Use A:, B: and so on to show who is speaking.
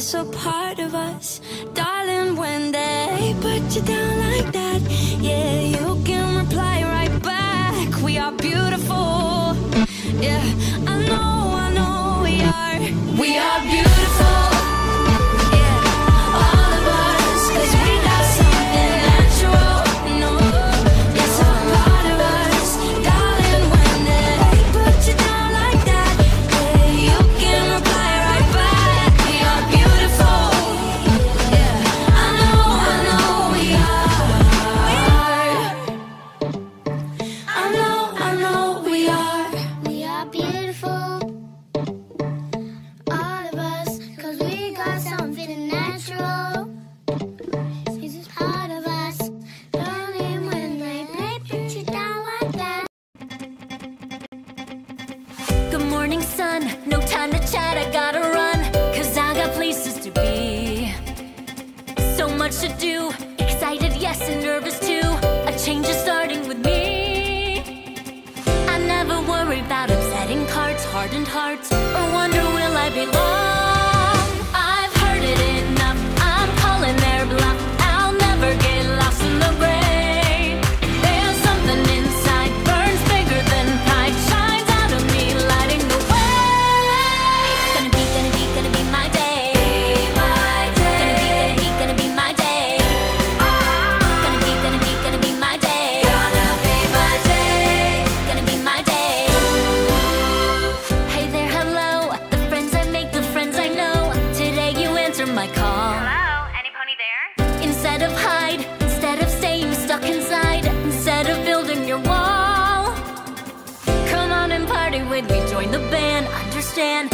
A: miss a part of us, darling. When they put you down like that, yeah, you can reply right back. We are beautiful, yeah. I know, I know we are. We are beautiful.
B: much do. Excited, yes, and nervous too. A change is starting with me. I never worry about upsetting cards, hardened hearts, or wonder will I be loved. my call.
C: Hello, any pony there?
B: Instead of hide, instead of staying stuck inside, instead of building your wall. Come on and party with me, join the band, understand